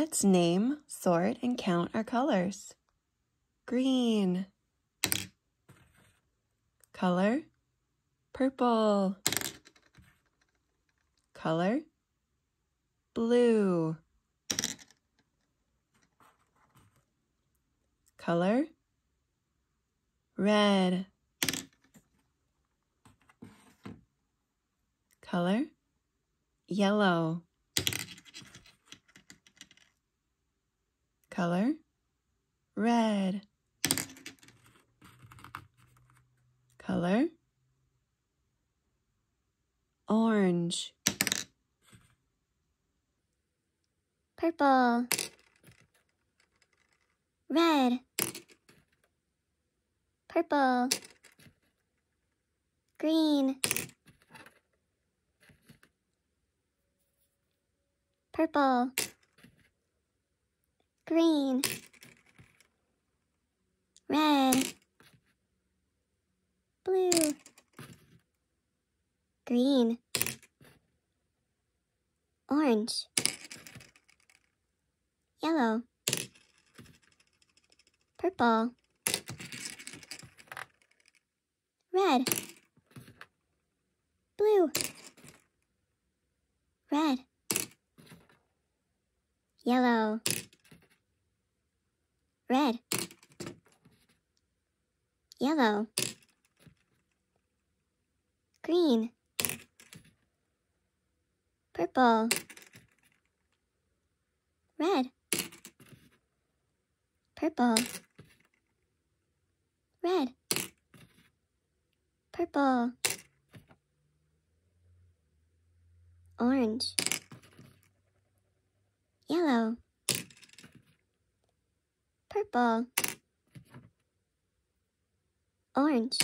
Let's name, sort, and count our colors. Green. Color, purple. Color, blue. Color, red. Color, yellow. Color, red. Color, orange. purple, red, purple, green, purple, green, red, blue, green, orange, yellow, purple, red, blue, red, yellow, red, yellow, green, purple, red, purple, red, purple, orange, yellow, purple, orange,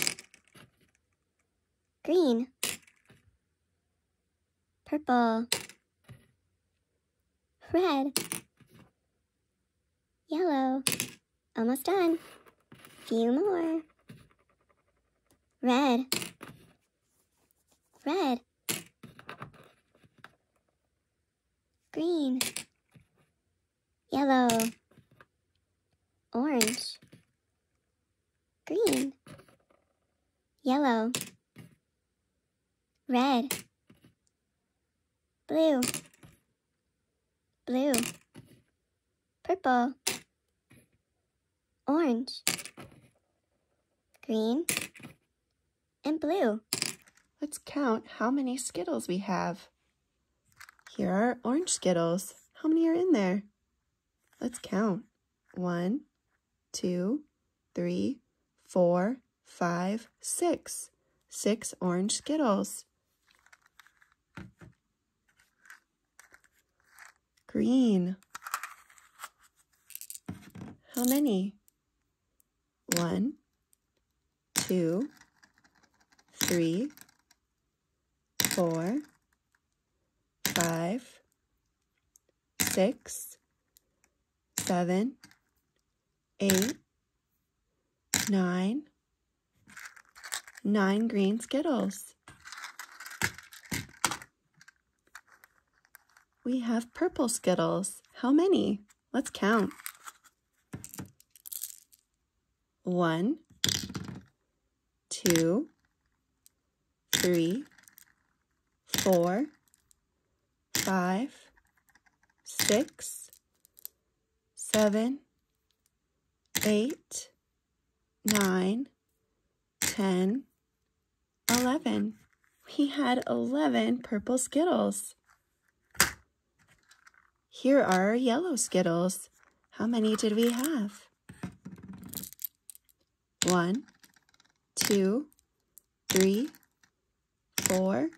green, purple, red, yellow, almost done, few more, red, red, green, yellow, orange, green, yellow, red, blue, blue, purple, orange, green, and blue. Let's count how many Skittles we have. Here are orange Skittles. How many are in there? Let's count. One, two, three, four, five, six. Six orange Skittles. Green. How many? One, two, three, four, five, six, seven, eight, nine, nine green Skittles. We have purple Skittles. How many? Let's count. One, two, three, four, five, six, seven, eight, nine, ten, eleven. We had 11 purple Skittles. Here are our yellow Skittles. How many did we have? One, two, three, four,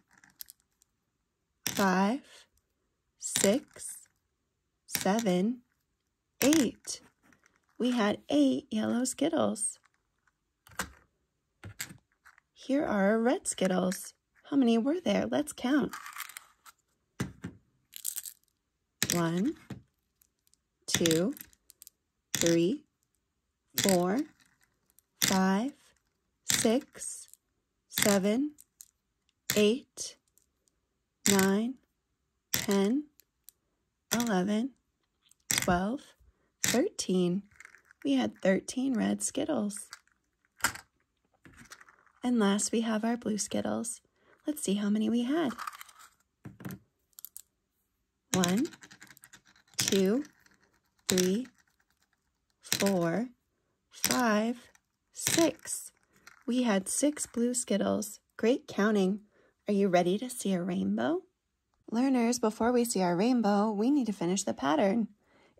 five, six, seven, eight. We had eight yellow Skittles. Here are our red Skittles. How many were there? Let's count. One, two, three, four, five, six, seven, eight, nine, ten, eleven, twelve, thirteen. We had 13 red Skittles. And last we have our blue Skittles. Let's see how many we had. One, two, three, four, five, six. We had six blue Skittles. Great counting. Are you ready to see a rainbow? Learners, before we see our rainbow, we need to finish the pattern.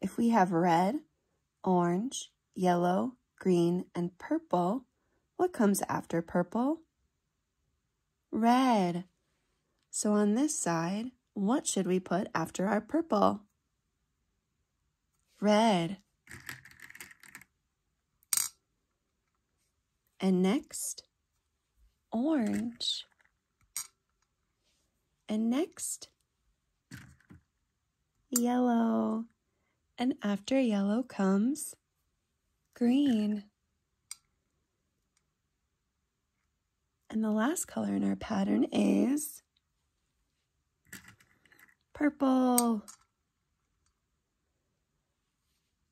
If we have red, orange, yellow, green, and purple, what comes after purple? Red. So on this side, what should we put after our purple? Red. And next, orange. And next, yellow. And after yellow comes green. And the last color in our pattern is purple.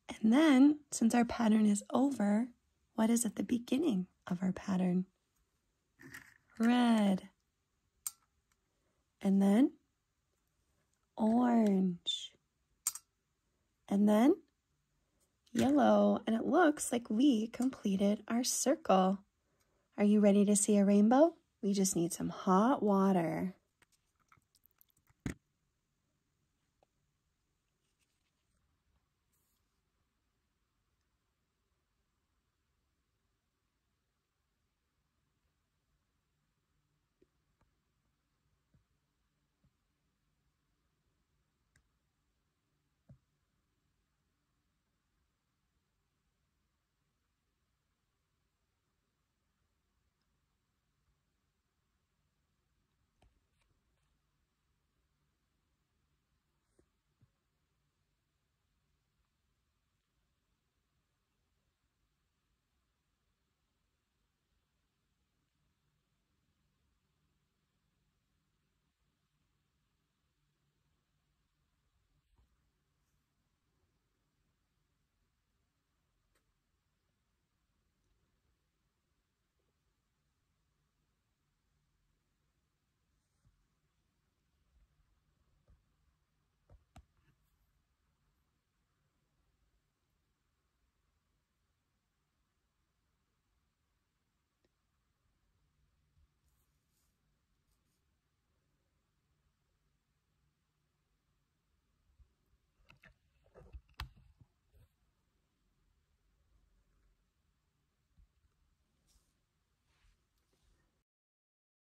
And then, since our pattern is over, what is at the beginning of our pattern? Red. And then orange. And then yellow. And it looks like we completed our circle. Are you ready to see a rainbow? We just need some hot water.